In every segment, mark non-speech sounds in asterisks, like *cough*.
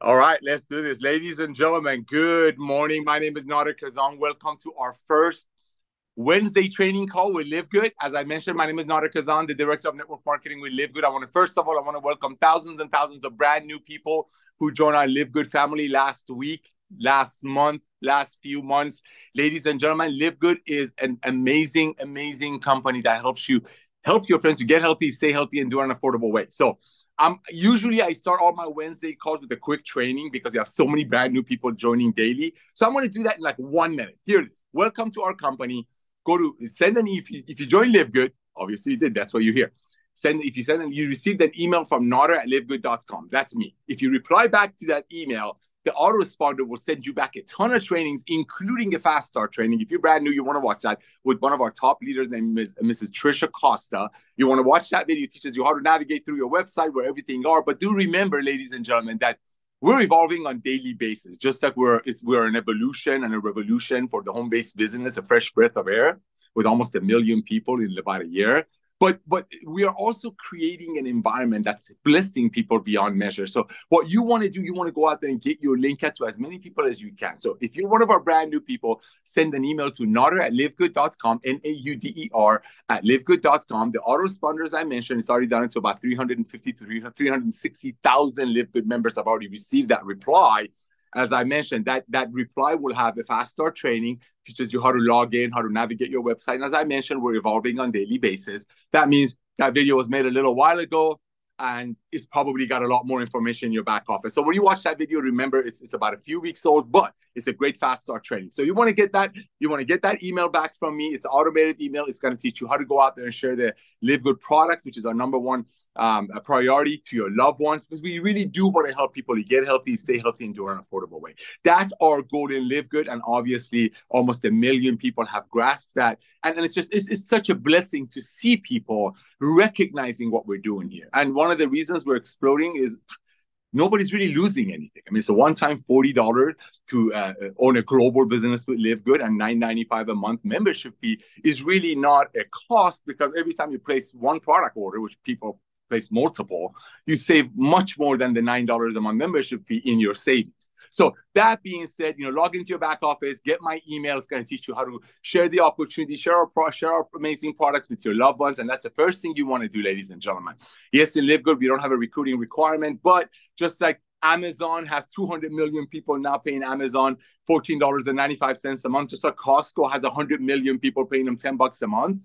All right, let's do this. Ladies and gentlemen, good morning. My name is Nauder Khazan. Welcome to our first Wednesday training call with Live Good. As I mentioned, my name is Nauder Khazan, the Director of Network Marketing with Live Good. I want to, first of all, I want to welcome thousands and thousands of brand new people who joined our Live Good family last week, last month, last few months. Ladies and gentlemen, Live Good is an amazing, amazing company that helps you help your friends to get healthy, stay healthy, and do it in an affordable way. So um, usually I start all my Wednesday calls with a quick training because we have so many brand new people joining daily. So I'm going to do that in like one minute. Here it is. Welcome to our company. Go to send an if you, if you join Live Good, obviously you did. That's why you're here. Send if you send you received an email from Nauder at livegood.com. That's me. If you reply back to that email, the autoresponder will send you back a ton of trainings, including a fast start training. If you're brand new, you want to watch that with one of our top leaders named Ms. Mrs. Trisha Costa. You want to watch that video, it teaches you how to navigate through your website where everything are. But do remember, ladies and gentlemen, that we're evolving on daily basis, just like we're we're an evolution and a revolution for the home-based business, a fresh breath of air with almost a million people in about a year but but we are also creating an environment that's blessing people beyond measure. So what you want to do you want to go out there and get your link out to as many people as you can. So if you're one of our brand new people send an email to nauder at livegood.com n-a-u-d-e-r at livegood.com the autoresponders i mentioned it's already done it to about 350 to 360000 live good members have already received that reply as I mentioned, that that reply will have a fast start training, teaches you how to log in, how to navigate your website. And as I mentioned, we're evolving on daily basis. That means that video was made a little while ago and it's probably got a lot more information in your back office. So when you watch that video, remember it's, it's about a few weeks old, but it's a great fast start training. So you want to get that, you want to get that email back from me. It's automated email. It's going to teach you how to go out there and share the Live Good products, which is our number one um, a priority to your loved ones because we really do want to help people to get healthy, stay healthy, and do it in an affordable way. That's our goal in Live Good. And obviously, almost a million people have grasped that. And, and it's just, it's, it's such a blessing to see people recognizing what we're doing here. And one of the reasons we're exploding is nobody's really losing anything. I mean, it's a one-time forty dollars to uh, own a global business with Live Good, and nine ninety-five a month membership fee is really not a cost because every time you place one product order, which people place multiple, you'd save much more than the $9 a month membership fee in your savings. So that being said, you know, log into your back office, get my email. It's going to teach you how to share the opportunity, share our, pro- share our amazing products with your loved ones. And that's the first thing you want to do, ladies and gentlemen. Yes, in Live Good, we don't have a recruiting requirement, but just like Amazon has 200 million people now paying Amazon $14.95 a month. Just like Costco has 100 million people paying them 10 bucks a month.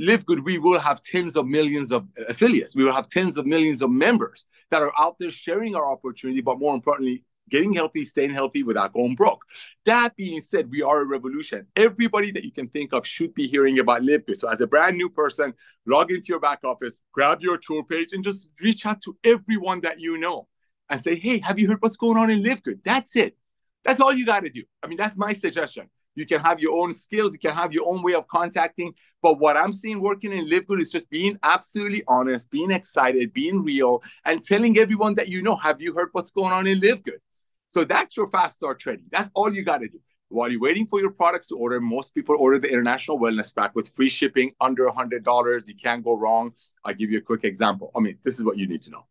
Live Good, we will have tens of millions of affiliates. We will have tens of millions of members that are out there sharing our opportunity, but more importantly, getting healthy, staying healthy without going broke. That being said, we are a revolution. Everybody that you can think of should be hearing about Live Good. So, as a brand new person, log into your back office, grab your tour page, and just reach out to everyone that you know and say, Hey, have you heard what's going on in Live Good? That's it. That's all you got to do. I mean, that's my suggestion. You can have your own skills. You can have your own way of contacting. But what I'm seeing working in Live Good is just being absolutely honest, being excited, being real, and telling everyone that you know, have you heard what's going on in Live Good? So that's your fast start training. That's all you got to do. While you're waiting for your products to order, most people order the International Wellness Pack with free shipping under $100. You can't go wrong. I'll give you a quick example. I mean, this is what you need to know.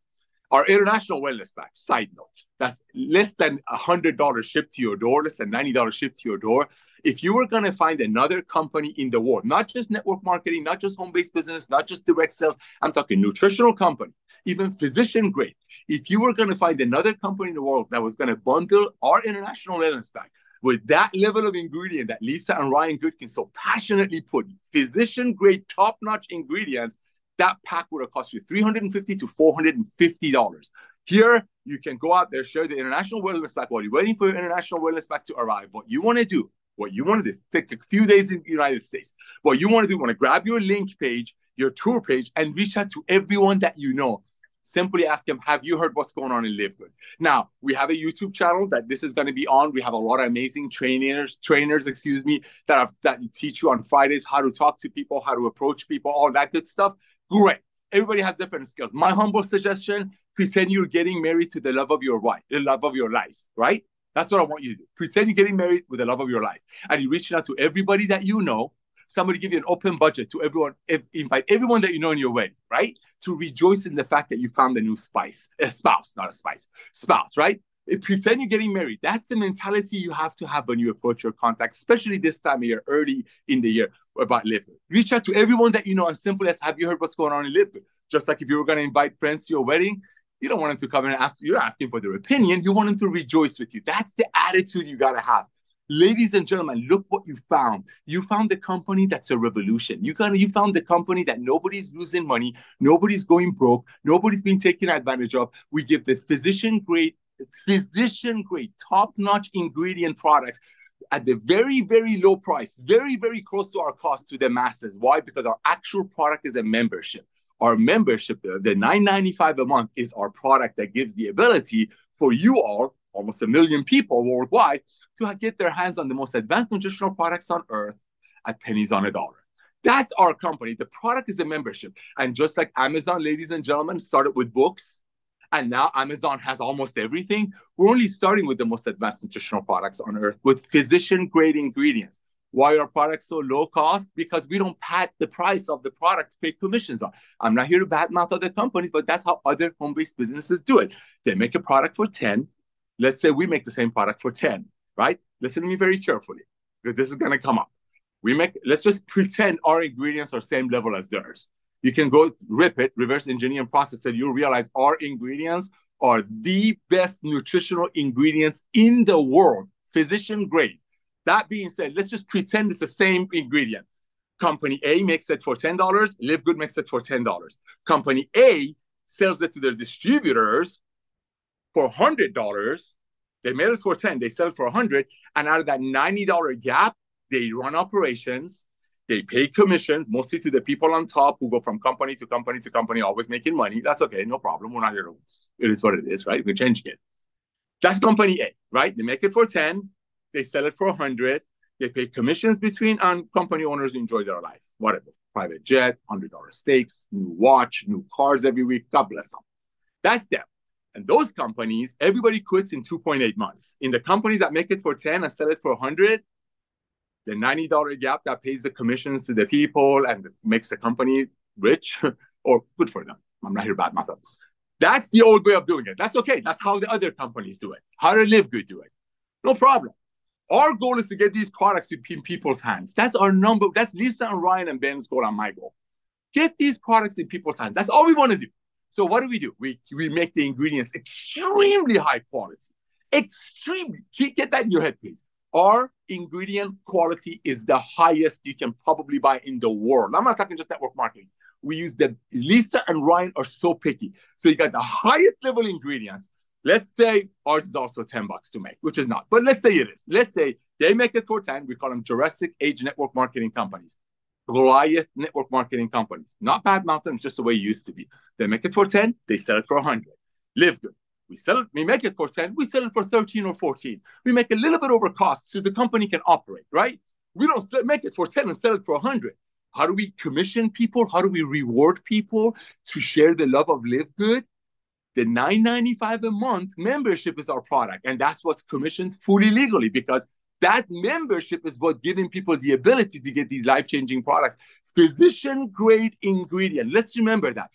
Our international wellness pack, side note, that's less than $100 shipped to your door, less than $90 shipped to your door. If you were going to find another company in the world, not just network marketing, not just home based business, not just direct sales, I'm talking nutritional company, even physician grade. If you were going to find another company in the world that was going to bundle our international wellness pack with that level of ingredient that Lisa and Ryan Goodkin so passionately put, physician grade, top notch ingredients, that pack would have cost you 350 to $450. Here, you can go out there, share the international wellness pack while you're waiting for your international wellness pack to arrive. What you want to do, what you want to do take a few days in the United States. What you want to do, you want to grab your link page, your tour page, and reach out to everyone that you know. Simply ask them, have you heard what's going on in Live Good? Now, we have a YouTube channel that this is going to be on. We have a lot of amazing trainers, trainers, excuse me, that have, that teach you on Fridays how to talk to people, how to approach people, all that good stuff. Great. Everybody has different skills. My humble suggestion: pretend you're getting married to the love of your wife, the love of your life, right? That's what I want you to do. Pretend you're getting married with the love of your life, and you're reaching out to everybody that you know. Somebody give you an open budget to everyone, invite everyone that you know in your wedding, right? To rejoice in the fact that you found a new spice, a spouse, not a spice, spouse, right? Pretend you're getting married. That's the mentality you have to have when you approach your contacts, especially this time of year, early in the year about Live Good. Reach out to everyone that you know as simple as have you heard what's going on in Live Good? Just like if you were going to invite friends to your wedding, you don't want them to come and ask, you're asking for their opinion. You want them to rejoice with you. That's the attitude you got to have. Ladies and gentlemen, look what you found. You found the company that's a revolution. You got you found the company that nobody's losing money, nobody's going broke, nobody's being taken advantage of. We give the physician grade, physician grade, top-notch ingredient products at the very, very low price, very, very close to our cost to the masses. Why? Because our actual product is a membership. Our membership, uh, the 9.95 a month, is our product that gives the ability for you all, almost a million people worldwide, to get their hands on the most advanced nutritional products on earth at pennies on a dollar. That's our company. The product is a membership. And just like Amazon, ladies and gentlemen, started with books, and now Amazon has almost everything, we're only starting with the most advanced nutritional products on earth with physician grade ingredients. Why are products so low cost? Because we don't pad the price of the product to pay commissions on. I'm not here to badmouth other companies, but that's how other home based businesses do it. They make a product for 10. Let's say we make the same product for 10 right? Listen to me very carefully because this is going to come up. We make, let's just pretend our ingredients are same level as theirs. You can go rip it, reverse engineer and process it. You'll realize our ingredients are the best nutritional ingredients in the world, physician grade. That being said, let's just pretend it's the same ingredient. Company A makes it for $10, Live Good makes it for $10. Company A sells it to their distributors for $100 they made it for 10, they sell it for 100. And out of that $90 gap, they run operations, they pay commissions, mostly to the people on top who go from company to company to company, always making money. That's okay, no problem. We're not here to, it is what it is, right? We're changing it. That's company A, right? They make it for 10, they sell it for 100, they pay commissions between, and company owners enjoy their life, whatever. Private jet, $100 steaks, new watch, new cars every week. God bless them. That's them. And those companies, everybody quits in 2.8 months. In the companies that make it for 10 and sell it for 100, the $90 gap that pays the commissions to the people and makes the company rich *laughs* or good for them. I'm not here about myself. That's the old way of doing it. That's okay. That's how the other companies do it. How to live good do it. No problem. Our goal is to get these products in people's hands. That's our number. That's Lisa and Ryan and Ben's goal and my goal. Get these products in people's hands. That's all we want to do. So what do we do? We, we make the ingredients extremely high quality. Extremely. Get that in your head, please. Our ingredient quality is the highest you can probably buy in the world. I'm not talking just network marketing. We use the Lisa and Ryan are so picky. So you got the highest level ingredients. Let's say ours is also 10 bucks to make, which is not, but let's say it is. Let's say they make it for 10. We call them Jurassic Age network marketing companies. Goliath network marketing companies. Not bad mountain, it's just the way it used to be. They make it for 10, they sell it for 100. Live good. We sell it, we make it for 10, we sell it for 13 or 14. We make a little bit over cost so the company can operate, right? We don't make it for 10 and sell it for 100. How do we commission people? How do we reward people to share the love of Live Good? The 9.95 a month membership is our product, and that's what's commissioned fully legally because that membership is what giving people the ability to get these life-changing products. Physician grade ingredient. Let's remember that.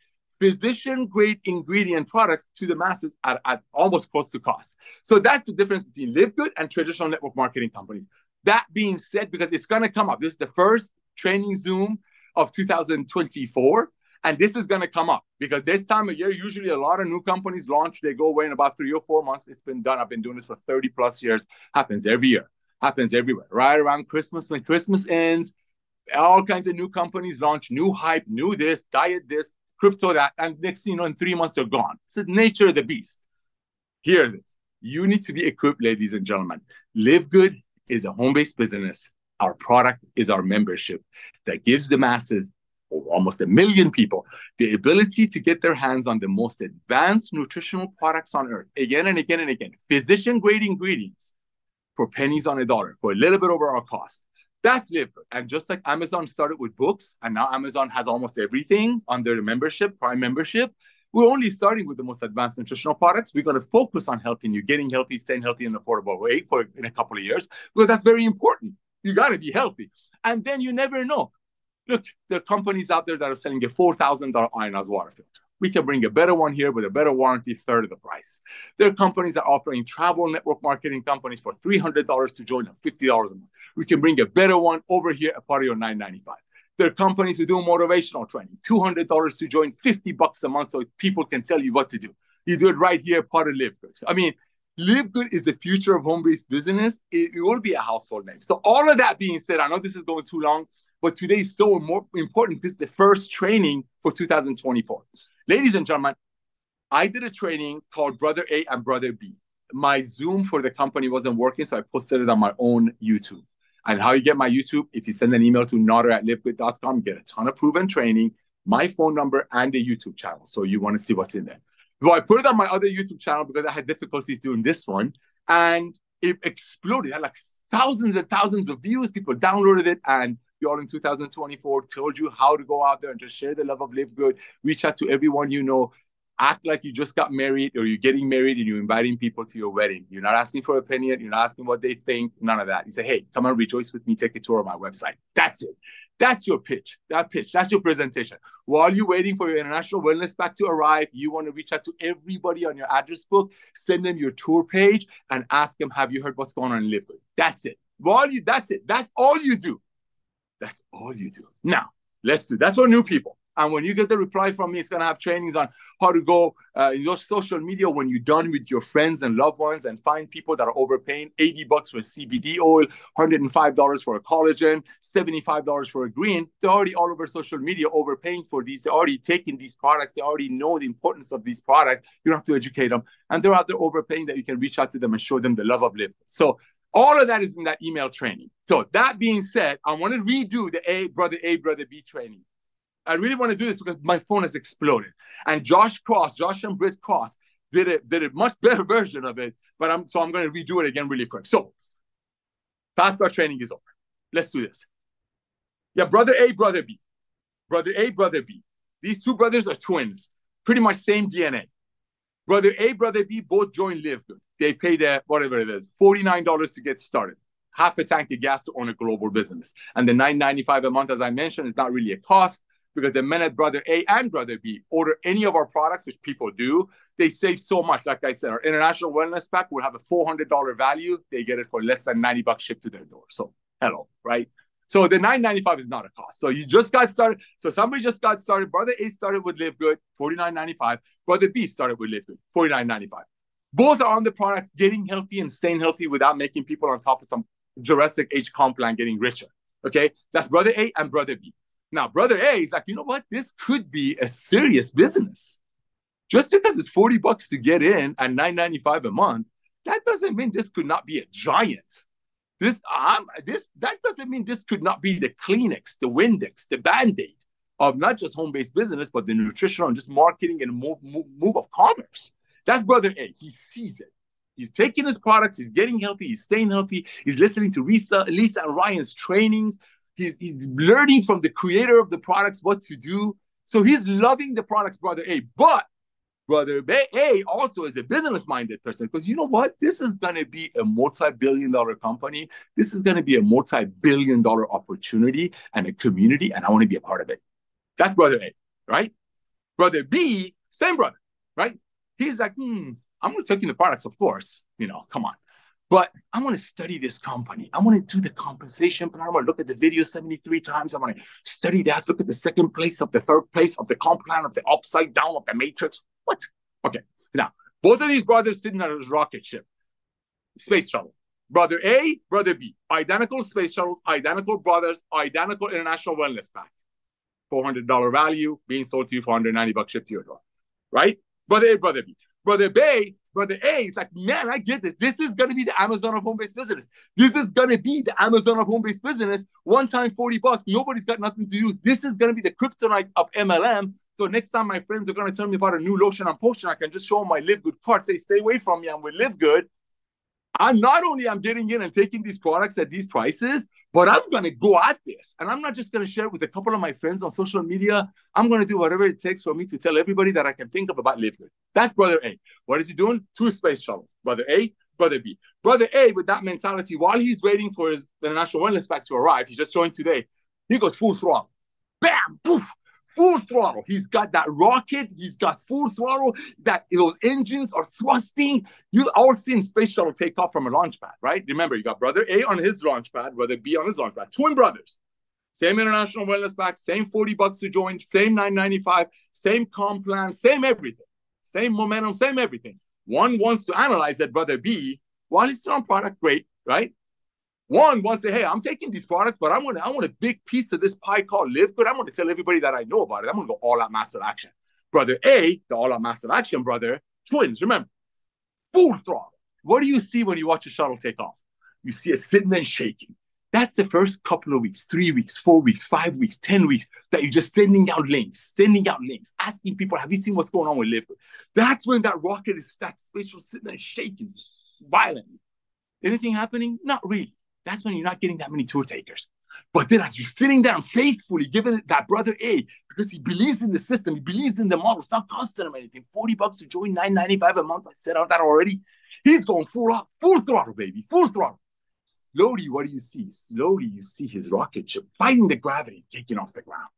Physician grade ingredient products to the masses at, at almost close to cost. So that's the difference between Live Good and traditional network marketing companies. That being said, because it's going to come up, this is the first training Zoom of 2024. And this is going to come up because this time of year, usually a lot of new companies launch. They go away in about three or four months. It's been done. I've been doing this for 30 plus years. Happens every year happens everywhere. Right around Christmas, when Christmas ends, all kinds of new companies launch new hype, new this, diet this, crypto that, and next you know, in three months they're gone. It's the nature of the beast. Hear this. You need to be equipped, ladies and gentlemen. Live Good is a home-based business. Our product is our membership that gives the masses, almost a million people, the ability to get their hands on the most advanced nutritional products on earth again and again and again. Physician-grade ingredients for pennies on a dollar, for a little bit over our cost. That's Live. And just like Amazon started with books, and now Amazon has almost everything under membership, Prime membership, we're only starting with the most advanced nutritional products. We're going to focus on helping you getting healthy, staying healthy in an affordable way for in a couple of years, because that's very important. You got to be healthy. And then you never know. Look, there are companies out there that are selling a $4,000 Ionaz water filter. We can bring a better one here with a better warranty, third of the price. There are companies that are offering travel network marketing companies for $300 to join them, $50 a month. We can bring a better one over here, a part of your 995. There are companies who do motivational training, $200 to join, 50 bucks a month so people can tell you what to do. You do it right here, part of Live Good. I mean, Live Good is the future of home-based business. It, it will be a household name. So all of that being said, I know this is going too long, but today is so more important because the first training for 2024. Ladies and gentlemen, I did a training called Brother A and Brother B. My Zoom for the company wasn't working, so I posted it on my own YouTube. And how you get my YouTube, if you send an email to nauder at you get a ton of proven training, my phone number, and the YouTube channel. So you want to see what's in there. Well, I put it on my other YouTube channel because I had difficulties doing this one. And it exploded. It had like thousands and thousands of views. People downloaded it. And all in 2024 told you how to go out there and just share the love of Live Good. Reach out to everyone you know act like you just got married or you're getting married and you're inviting people to your wedding. You're not asking for opinion. You're not asking what they think. None of that. You say, hey, come and rejoice with me. Take a tour of my website. That's it. That's your pitch. That pitch. That's your presentation. While you're waiting for your international wellness pack to arrive, you want to reach out to everybody on your address book, send them your tour page, and ask them, have you heard what's going on in Live Good? That's it. While you, that's it. That's all you do. That's all you do. Now, let's do. That's for new people. And when you get the reply from me, it's going to have trainings on how to go uh, in your social media when you're done with your friends and loved ones and find people that are overpaying 80 bucks for CBD oil, $105 for a collagen, $75 for a green. They're already all over social media overpaying for these. They're already taking these products. They already know the importance of these products. You don't have to educate them. And they're out there overpaying that you can reach out to them and show them the love of live. So all of that is in that email training. So that being said, I want to redo the A, brother A, brother B training. I really want to do this because my phone has exploded. And Josh Cross, Josh and Britt Cross did it, did a much better *laughs* version of it. But I'm so I'm going to redo it again really quick. So fast start training is over. Let's do this. Yeah, brother A, brother B. Brother A, brother B. These two brothers are twins, pretty much same DNA. Brother A, brother B both joined Live Good. They pay uh, whatever it is, $49 to get started. Half a tank of gas to own a global business. And the $9.95 a month, as I mentioned, is not really a cost because the minute brother A and brother B order any of our products, which people do, they save so much. Like I said, our international wellness pack will have a $400 value. They get it for less than 90 bucks shipped to their door. So hello, right? So the 995 is not a cost. So you just got started. So somebody just got started. Brother A started with Live Good, 49.95. Brother B started with Live Good, 49.95. Both are on the products, getting healthy and staying healthy without making people on top of some Jurassic Age comp plan getting richer. Okay, that's brother A and brother B. Now, brother A is like, you know what? This could be a serious business. Just because it's 40 bucks to get in and 9.95 a month, that doesn't mean this could not be a giant. This um this that doesn't mean this could not be the Kleenex, the Windex, the Band-Aid of not just home-based business, but the nutritional and just marketing and move, move, move of commerce. That's brother A. He sees it. He's taking his products, he's getting healthy, he's staying healthy, he's listening to Lisa, Lisa and Ryan's trainings, He's, he's learning from the creator of the products what to do. So he's loving the products, brother A. But brother A also is a business minded person because you know what? This is going to be a multi billion dollar company. This is going to be a multi billion dollar opportunity and a community, and I want to be a part of it. That's brother A, right? Brother B, same brother, right? He's like, hmm, I'm going to take in the products, of course. You know, come on. But I want to study this company. I want to do the compensation plan. I want to look at the video 73 times. I want to study that, look at the second place of the third place of the comp plan of the upside down of the matrix. What? Okay. Now, both of these brothers sitting on a rocket ship, space shuttle. Brother A, brother B, identical space shuttles, identical brothers, identical international wellness pack. $400 value being sold to you for 190 bucks shipped to your door. Right? Brother A, brother B. Brother B, brother A is like, man, I get this. This is to be the Amazon of home-based business. This is to be the Amazon of home-based business. One time, 40 bucks. Nobody's got nothing to use. This is to be the kryptonite of MLM. So next time my friends are to tell me about a new lotion and potion, I can just show them my Live Good card, say, stay away from me, I'm with Live Good. I'm not only I'm getting in and taking these products at these prices, but I'm going to go at this. And I'm not just going to share it with a couple of my friends on social media. I'm going to do whatever it takes for me to tell everybody that I can think of about Live Good. That's brother A. What is he doing? Two space shuttles. Brother A, brother B. Brother A, with that mentality, while he's waiting for his international wellness pack to arrive, he just joined today. He goes full throttle. Bam, poof, full throttle. He's got that rocket. He's got full throttle. That those engines are thrusting. You all seen space shuttle take off from a launch pad, right? Remember, you got brother A on his launch pad, brother B on his launch pad, twin brothers. Same international wellness pack, same 40 bucks to join, same 995, same comp plan, same everything, same momentum, same everything. One wants to analyze that brother B while he's on product, great, right? One wants to, hey, I'm taking these products, but I want I want a big piece of this pie called Live Good. I'm going to tell everybody that I know about it. I'm going to go all out massive action. Brother A, the all out massive action brother, twins, remember, full throttle. What do you see when you watch a shuttle take off? You see it sitting and shaking. That's the first couple of weeks, three weeks, four weeks, five weeks, 10 weeks that you're just sending out links, sending out links, asking people, have you seen what's going on with Live? That's when that rocket is, that spatial sitting and shaking violently. Anything happening? Not really that's when you're not getting that many tour takers. But then as you're sitting down faithfully giving that brother A, because he believes in the system, he believes in the model, it's not costing him anything. 40 bucks to join, 9.95 a month. I said out that already. He's going full up, full throttle, baby, full throttle. Slowly, what do you see? Slowly, you see his rocket ship fighting the gravity, taking off the ground.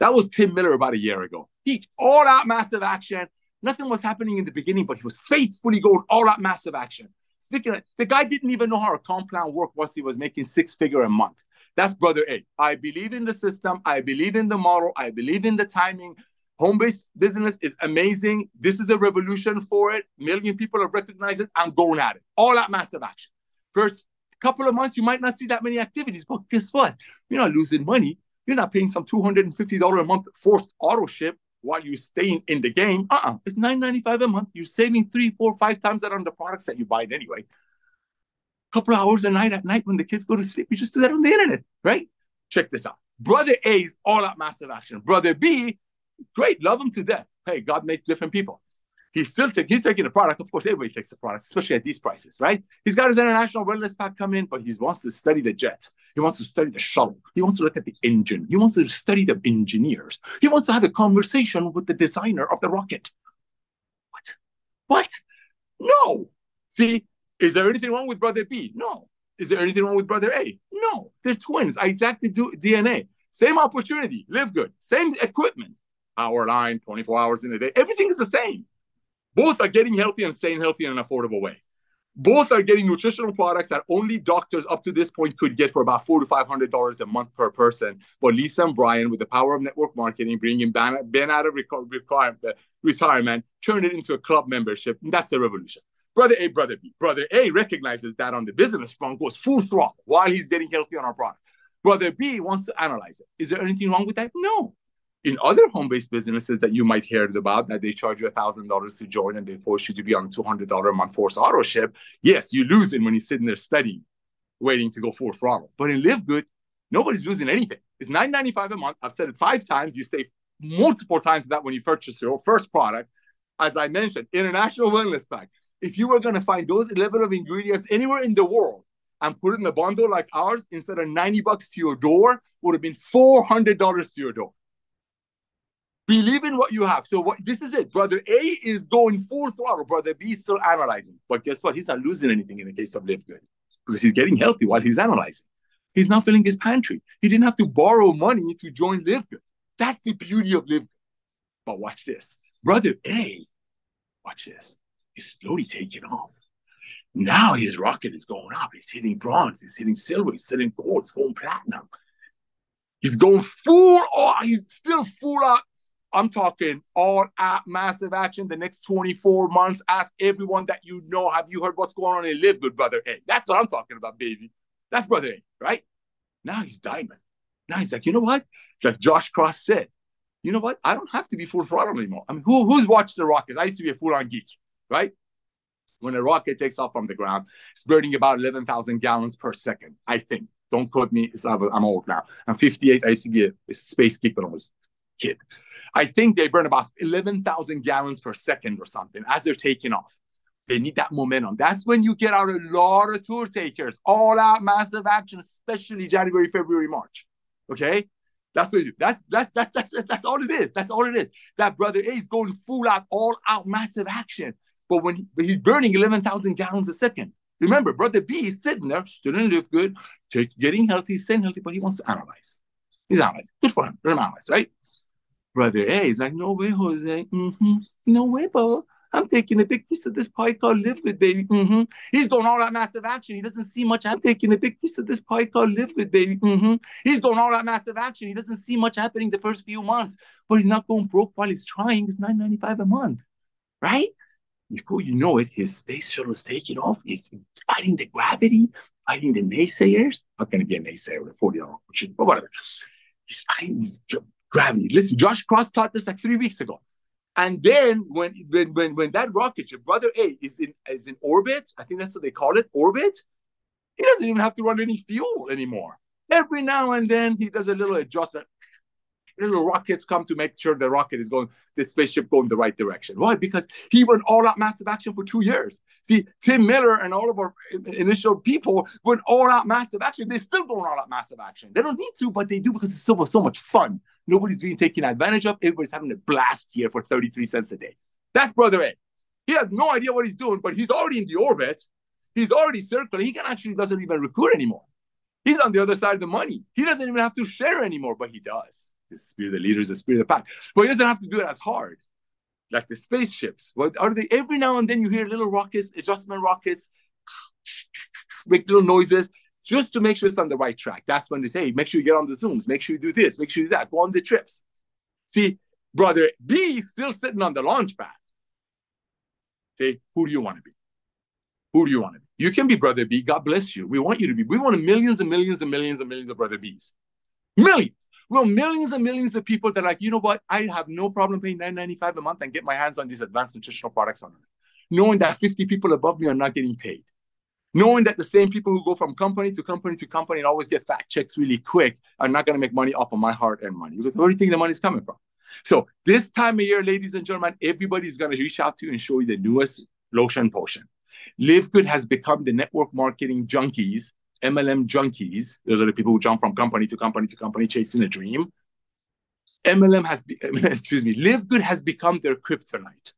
That was Tim Miller about a year ago. He all out massive action. Nothing was happening in the beginning, but he was faithfully going all out massive action. Speaking of, the guy didn't even know how a comp plan worked once he was making six figure a month. That's brother A. I believe in the system. I believe in the model. I believe in the timing. Home-based business is amazing. This is a revolution for it. Million people have recognized it. I'm going at it. All that massive action. First couple of months, you might not see that many activities, but guess what? You're not losing money. You're not paying some $250 a month forced auto ship while you're staying in the game. Uh-uh. It's nine ninety five a month. You're saving three, four, five times that on the products that you buy anyway. A couple hours a night at night when the kids go to sleep, you just do that on the internet, right? Check this out. Brother A is all out massive action. Brother B, great, love him to death. Hey, God makes different people. He's still taking, he's taking the product. Of course, everybody takes the product, especially at these prices, right? He's got his international wellness pack coming in, but he wants to study the jet. He wants to study the shuttle. He wants to look at the engine. He wants to study the engineers. He wants to have a conversation with the designer of the rocket. What? What? No. See, is there anything wrong with brother B? No. Is there anything wrong with brother A? No. They're twins. Exactly do DNA. Same opportunity. Live good. Same equipment. Hour line, 24 hours in a day. Everything is the same. Both are getting healthy and staying healthy in an affordable way. Both are getting nutritional products that only doctors up to this point could get for about four to five hundred dollars a month per person. But Lisa and Ryan, with the power of network marketing, bringing Ben, out of uh, retirement, turn it into a club membership. And that's a revolution. Brother A, brother B. Brother A recognizes that on the business front goes full throttle while he's getting healthy on our product. Brother B wants to analyze it. Is there anything wrong with that? No in other home-based businesses that you might hear about that they charge you $1000 to join and they force you to be on a $200 a month force auto ship yes you lose it when you're sitting there studying waiting to go full throttle. But in live good nobody's losing anything. It's $9.95 a month. I've said it five times. You save multiple times that when you purchase your first product. As i mentioned international wellness pack. If you were going to find those level of ingredients anywhere in the world and put it in a bundle like ours instead of 90 bucks to your door would have been $400 to your door Believe in what you have. So what this is it. Brother A is going full throttle. Brother B is still analyzing. But guess what? He's not losing anything in the case of Live Good because he's getting healthy while he's analyzing. He's not filling his pantry. He didn't have to borrow money to join Live Good. That's the beauty of Live Good. But watch this. Brother A, watch this, is slowly taking off. Now his rocket is going up. He's hitting bronze. He's hitting silver. He's hitting gold. He's going platinum. He's going full. Oh, he's still full out I'm talking all out massive action the next 24 months. Ask everyone that you know, have you heard what's going on in Live Good, brother A? That's what I'm talking about, baby. That's brother A, right? Now he's diamond. Now he's like, you know what? Like Josh Cross said, you know what? I don't have to be full throttle anymore. I mean, who, who's watched the Rockets? I used to be a full-on geek, right? When a rocket takes off from the ground, it's burning about 11,000 gallons per second, I think. Don't quote me. I'm old now. I'm 58. I used to be a space geek when I was a kid. I think they burn about 11,000 gallons per second or something as they're taking off. They need that momentum. That's when you get out a lot of tour takers, all out massive action, especially January, February, March. Okay. That's what you do. That's, that's, that's, that's, that's, all it is. That's all it is. That brother A is going full out, all out massive action. But when he, but he's burning 11,000 gallons a second. Remember, brother B is sitting there, still in live good, getting healthy, staying healthy, but he wants to analyze. He's analyzing. Good for him. Let him analyze, right? Brother A is like, no way, Jose. Mm-hmm. No way, Bo. I'm taking a big piece of this pie called Live Good, baby. Mm-hmm. He's going all that massive action. He doesn't see much. I'm taking a big piece of this pie called Live Good, baby. Mm-hmm. He's going all that massive action. He doesn't see much happening the first few months, but he's not going broke while he's trying. It's nine ninety five a month, right? Before you know it, his space shuttle is taking off. He's fighting the gravity, fighting the naysayers. Not going to be a naysayer with a forty dollar but whatever. He's fighting his gravity. Listen, Josh Cross taught this like three weeks ago. And then when when when when that rocket, your brother A, is in is in orbit, I think that's what they call it, orbit. He doesn't even have to run any fuel anymore. Every now and then he does a little adjustment little rockets come to make sure the rocket is going, the spaceship going the right direction. Why? Because he went all out massive action for two years. See, Tim Miller and all of our initial people went all out massive action. They're still going all out massive action. They don't need to, but they do because it's so, so much fun. Nobody's being taken advantage of. Everybody's having a blast here for 33 cents a day. That's brother A. He has no idea what he's doing, but he's already in the orbit. He's already circling. He can actually doesn't even recruit anymore. He's on the other side of the money. He doesn't even have to share anymore, but he does the spirit of the leaders, the spirit of the pack. But he doesn't have to do it as hard. Like the spaceships. What are they? Every now and then you hear little rockets, adjustment rockets, make little noises just to make sure it's on the right track. That's when they say, make sure you get on the Zooms, make sure you do this, make sure you do that, go on the trips. See, brother B still sitting on the launch pad. Say, who do you want to be? Who do you want to be? You can be brother B. God bless you. We want you to be. We want millions and millions and millions and millions of brother Bs. Millions. Well, millions and millions of people that are like, you know what? I have no problem paying nine ninety five a month and get my hands on these advanced nutritional products on earth. Knowing that 50 people above me are not getting paid. Knowing that the same people who go from company to company to company and always get fat checks really quick are not going to make money off of my hard earned money because where do you think the money's coming from? So this time of year, ladies and gentlemen, everybody's going to reach out to you and show you the newest lotion potion. Live Good has become the network marketing junkies MLM junkies, those are the people who jump from company to company to company chasing a dream. MLM has, be, *laughs* excuse me, Live Good has become their kryptonite.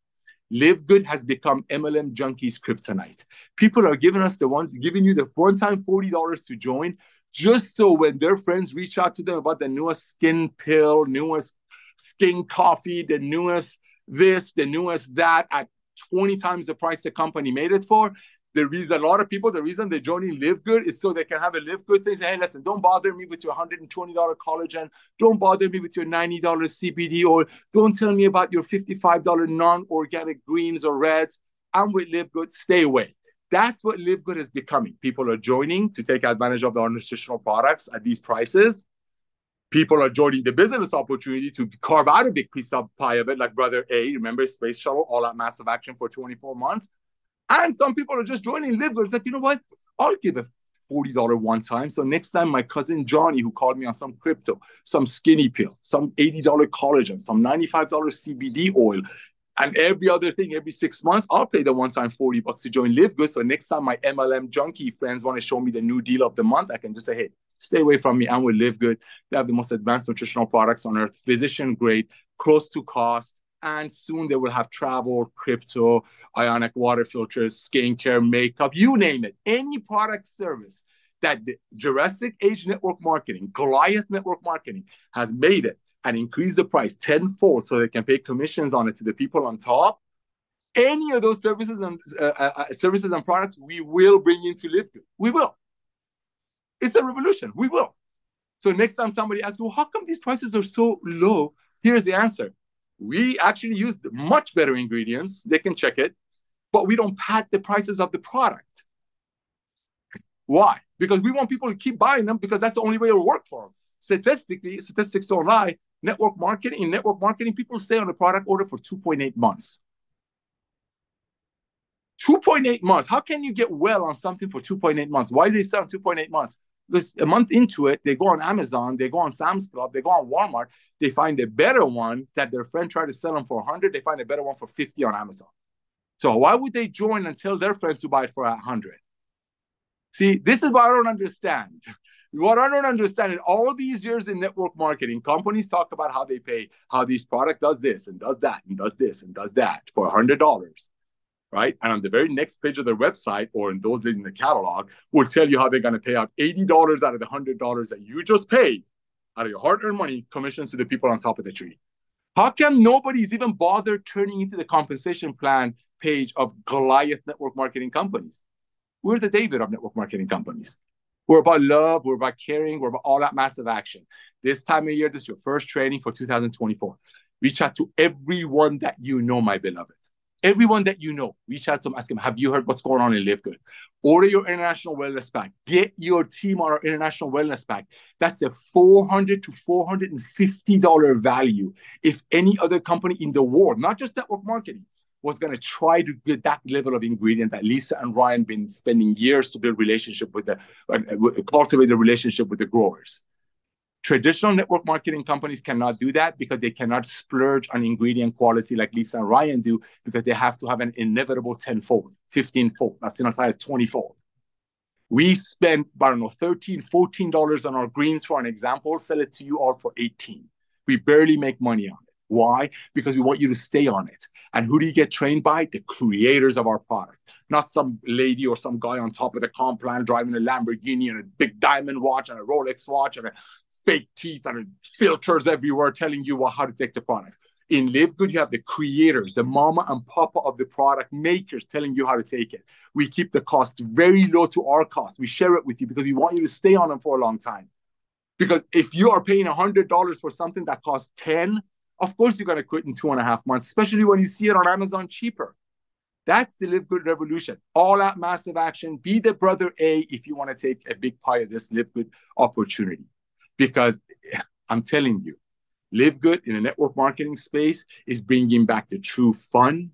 Live Good has become MLM junkies kryptonite. People are giving us the one, giving you the one time $40 to join, just so when their friends reach out to them about the newest skin pill, newest skin coffee, the newest this, the newest that at 20 times the price the company made it for, the reason a lot of people, the reason they're joining Live Good is so they can have a Live Good thing. Say, hey, listen, don't bother me with your $120 collagen. Don't bother me with your $90 CBD or Don't tell me about your $55 non-organic greens or reds. I'm with Live Good. Stay away. That's what Live Good is becoming. People are joining to take advantage of our nutritional products at these prices. People are joining the business opportunity to carve out a big piece of pie of it, like Brother A. Remember Space Shuttle, all that massive action for 24 months and some people are just joining Live Good. It's like, you know what? I'll give a $40 one time. So next time my cousin Johnny, who called me on some crypto, some skinny pill, some $80 collagen, some $95 CBD oil, and every other thing every six months, I'll pay the one time 40 bucks to join Live Good. So next time my MLM junkie friends want to show me the new deal of the month, I can just say, hey, stay away from me. I'm with Live Good. They have the most advanced nutritional products on earth, physician grade, close to cost and soon they will have travel, crypto, ionic water filters, skincare, makeup, you name it. Any product service that the Jurassic Age Network Marketing, Goliath Network Marketing has made it and increased the price tenfold so they can pay commissions on it to the people on top. Any of those services and uh, uh, uh services and products, we will bring into LiveGood. We will. It's a revolution. We will. So next time somebody asks, well, how come these prices are so low? Here's the answer we actually use much better ingredients. They can check it, but we don't pad the prices of the product. Why? Because we want people to keep buying them because that's the only way it'll work for them. Statistically, statistics don't lie. Network marketing, in network marketing, people stay on a product order for 2.8 months. 2.8 months. How can you get well on something for 2.8 months? Why do they sell 2.8 months? Because a month into it, they go on Amazon, they go on Sam's Club, they go on Walmart, they find a better one that their friend tried to sell them for 100, they find a better one for 50 on Amazon. So why would they join and tell their friends to buy it for 100? See, this is what I don't understand. *laughs* What I don't understand is all these years in network marketing, companies talk about how they pay, how this product does this and does that and does this and does that for $100 right? And on the very next page of their website, or in those days in the catalog, will tell you how they're going to pay out $80 out of the $100 that you just paid out of your hard earned money, commissions to the people on top of the tree. How come nobody's even bothered turning into the compensation plan page of Goliath network marketing companies? We're the David of network marketing companies. We're about love, we're about caring, we're about all that massive action. This time of year, this is your first training for 2024. Reach out to everyone that you know, my beloved. Everyone that you know, reach out to them, ask them, have you heard what's going on in Live Good? Order your international wellness pack. Get your team on our international wellness pack. That's a 400 to $450 value. If any other company in the world, not just network marketing, was going to try to get that level of ingredient that Lisa and Ryan been spending years to build relationship with the uh, cultivate the relationship with the growers. Traditional network marketing companies cannot do that because they cannot splurge on ingredient quality like Lisa and Ryan do because they have to have an inevitable tenfold, 15fold, that's in a size 20fold. We spend, I don't know, 13 $14 on our greens for an example, sell it to you all for 18 We barely make money on it. Why? Because we want you to stay on it. And who do you get trained by? The creators of our product, not some lady or some guy on top of the comp plan driving a Lamborghini and a big diamond watch and a Rolex watch and a fake teeth and filters everywhere telling you how to take the product. In Live Good, you have the creators, the mama and papa of the product makers telling you how to take it. We keep the cost very low to our cost. We share it with you because we want you to stay on them for a long time. Because if you are paying $100 for something that costs 10, of course you're going to quit in two and a half months, especially when you see it on Amazon cheaper. That's the Live Good revolution. All out massive action. Be the brother A if you want to take a big pie of this Live Good opportunity because I'm telling you, Live Good in a network marketing space is bringing back the true fun,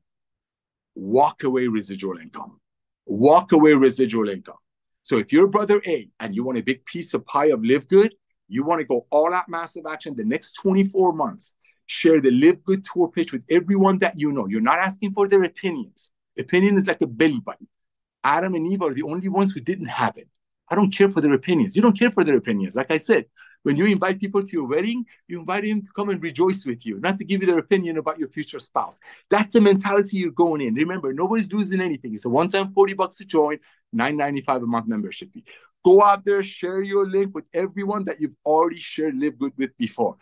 walk away residual income. Walk away residual income. So if you're brother A and you want a big piece of pie of Live Good, you want to go all out massive action the next 24 months. Share the Live Good tour pitch with everyone that you know. You're not asking for their opinions. Opinion is like a belly button. Adam and Eve are the only ones who didn't have it. I don't care for their opinions. You don't care for their opinions. Like I said, when you invite people to your wedding, you invite them to come and rejoice with you, not to give you their opinion about your future spouse. That's the mentality you're going in. Remember, nobody's losing anything. It's a one-time 40 bucks to join, 9.95 a month membership fee. Go out there, share your link with everyone that you've already shared Live Good with before.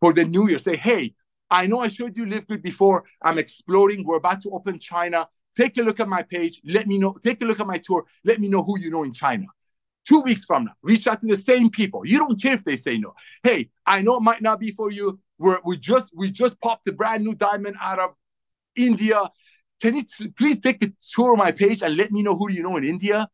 For the new year, say, hey, I know I showed you Live Good before. I'm exploding. We're about to open China. Take a look at my page. Let me know. Take a look at my tour. Let me know who you know in China two weeks from now, reach out to the same people. You don't care if they say no. Hey, I know it might not be for you. We're, we just we just popped a brand new diamond out of India. Can you t- please take a tour of my page and let me know who you know in India?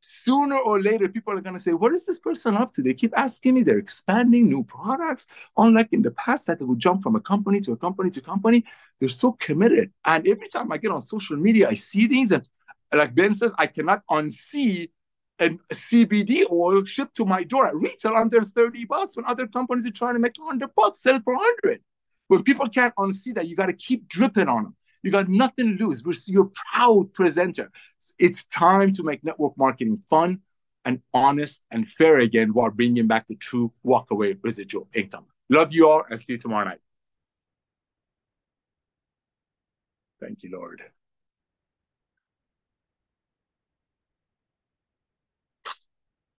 Sooner or later, people are gonna say, "What is this person up to?" They keep asking me. They're expanding new products, unlike in the past that they would jump from a company to a company to company. They're so committed, and every time I get on social media, I see these, and like Ben says, I cannot unsee and CBD oil shipped to my door at retail under 30 bucks when other companies are trying to make 100 bucks, sell it for 100. When people can't unsee that, you got to keep dripping on them. You got nothing to lose. You're a proud presenter. It's time to make network marketing fun and honest and fair again while bringing back the true walkaway residual income. Love you all and see you tomorrow night. Thank you, Lord.